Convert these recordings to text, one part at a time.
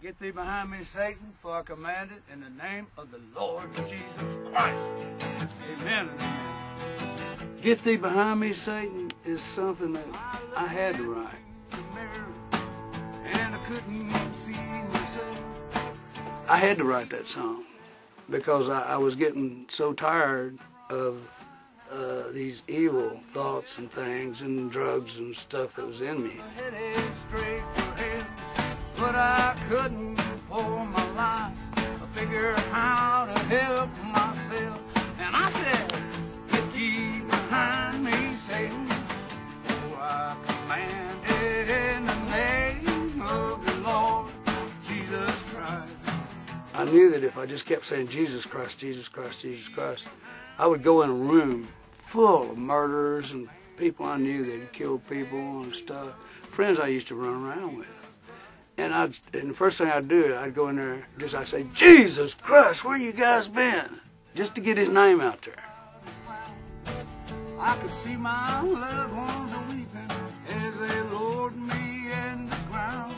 Get thee behind me, Satan, for I command it in the name of the Lord Jesus Christ. Amen. Get thee behind me, Satan is something that I had to write. And I couldn't see myself. I had to write that song because I, I was getting so tired of uh, these evil thoughts and things and drugs and stuff that was in me. But I couldn't for my life figure how to help myself. And I said, ye behind me, Satan. For I command it in the name of the Lord Jesus Christ. I knew that if I just kept saying Jesus Christ, Jesus Christ, Jesus Christ, I would go in a room full of murderers and people I knew that had killed people and stuff. Friends I used to run around with. And I'd, and the first thing I'd do, I'd go in there, just I'd say, Jesus Christ, where you guys been? Just to get his name out there. I could see my loved ones weeping as they lowered me in the ground.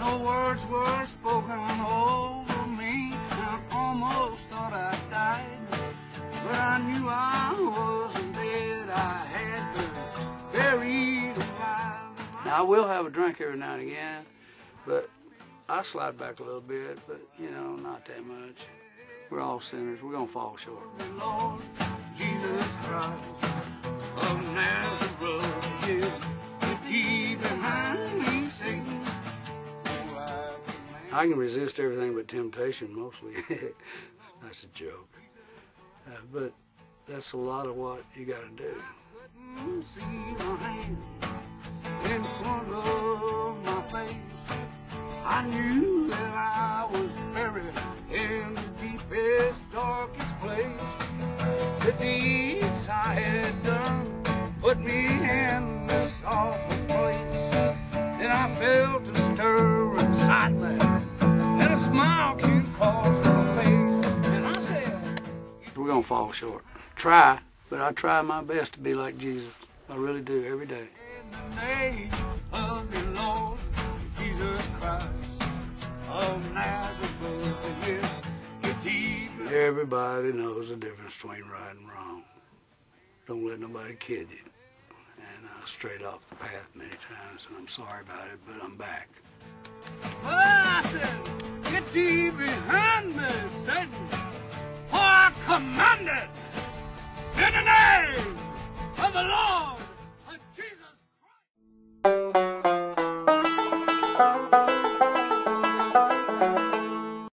No words were spoken over me, I almost thought I died. But I knew I wasn't dead, I had been buried alive. Now I will have a drink every now and again, but I slide back a little bit, but you know, not that much. We're all sinners. We're gonna fall short. Lord Jesus Christ of Nazareth, yeah, behind me sing. I can resist everything but temptation mostly. That's a joke. Uh, but that's a lot of what you got to do. I knew that I was buried in the deepest, darkest place. The deeds I had done put me in this awful place, and I felt a stir inside me, and a smile came across my face, and I said, "We're gonna fall short. Try, but I try my best to be like Jesus. I really do every day." Everybody knows the difference between right and wrong. Don't let nobody kid you. And I strayed off the path many times, and I'm sorry about it, but I'm back. Well, I said, get thee behind me, Satan, for I command it in the name of the Lord.